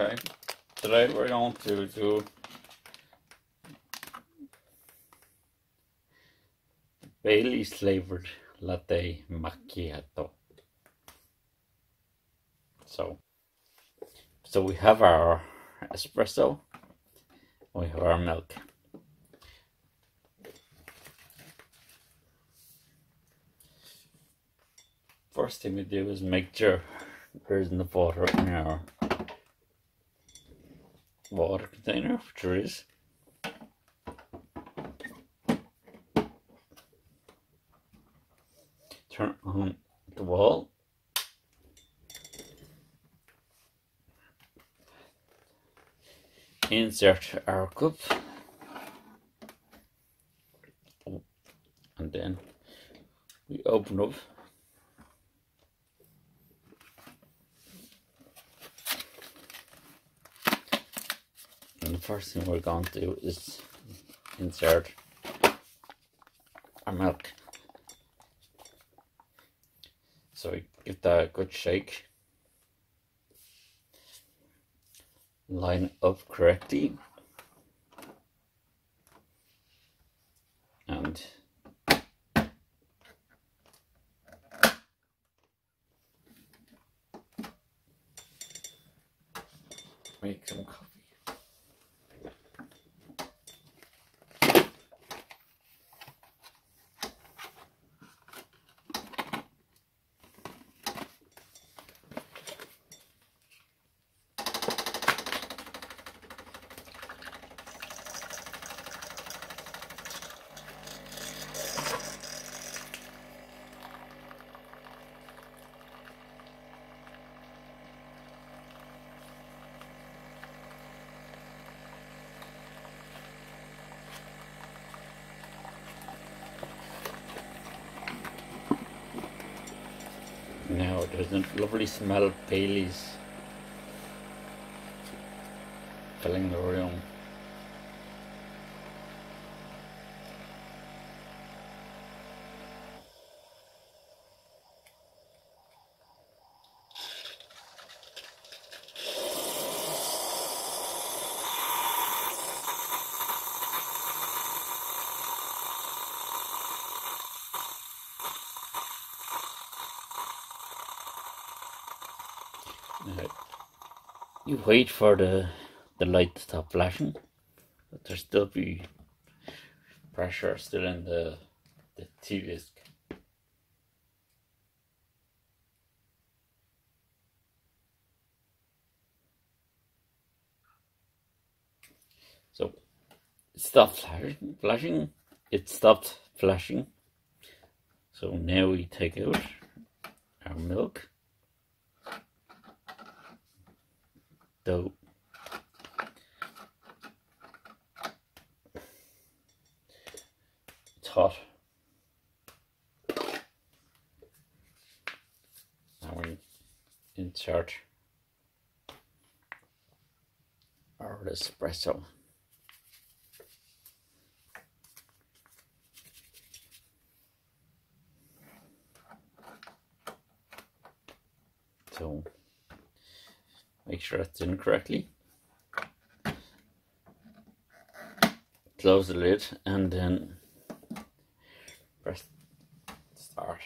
Okay, today we're going to do Bailey's flavored latte macchiato. So, so we have our espresso, we have our milk. First thing we do is make sure there isn't the water in our water container, which there is. Turn on the wall. Insert our cup. And then we open up first thing we're going to do is insert our milk. So we give that a good shake. Line up correctly. And make some coffee. Now there's a lovely smell of Bailey's filling the room. You wait for the the light to stop flashing, but there still be pressure still in the the T disc. So it stopped flashing, flashing. It stopped flashing. So now we take out our milk. Dough. It's hot. Now we insert our espresso. So make sure it's in correctly. Close the lid and then press start.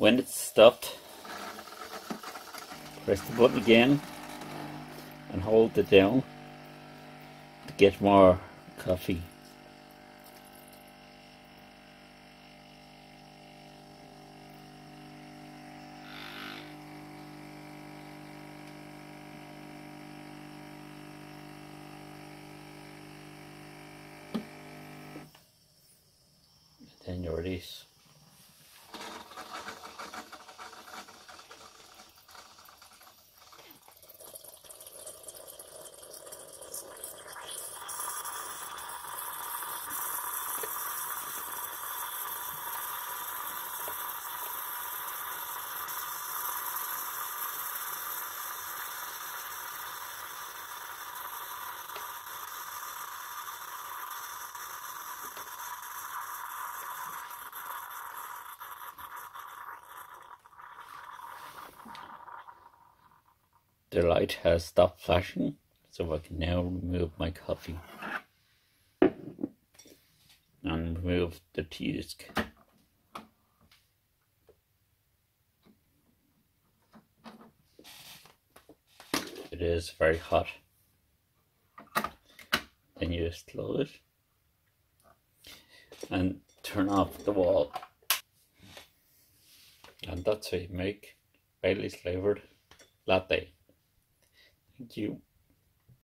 When it's stopped, press the button again and hold it down to get more coffee. Then you release. The light has stopped flashing so I can now remove my coffee and remove the T-disc. It is very hot. Then you just close it and turn off the wall. And that's how you make Bailey's flavoured latte. Thank you.